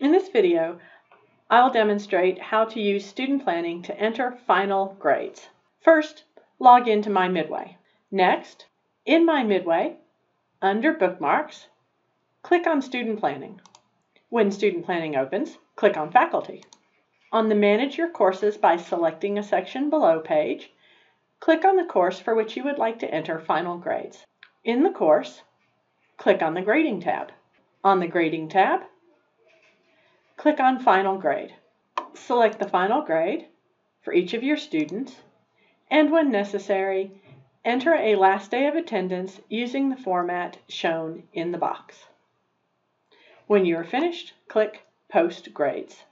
In this video, I'll demonstrate how to use student planning to enter final grades. First, log into My Midway. Next, in My Midway, under Bookmarks, click on Student Planning. When Student Planning opens, click on Faculty. On the Manage Your Courses by selecting a section below page, click on the course for which you would like to enter final grades. In the course, click on the Grading tab. On the Grading tab, Click on Final Grade. Select the final grade for each of your students, and when necessary, enter a last day of attendance using the format shown in the box. When you are finished, click Post Grades.